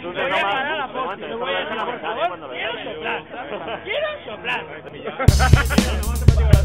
Tú te Voy a tomas- parar la un posta,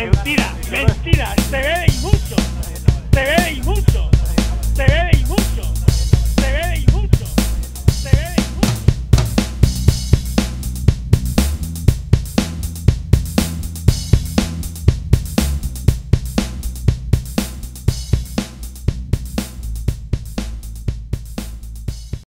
Mentira, mentira, se ve de inmundo, se ve de inmundo.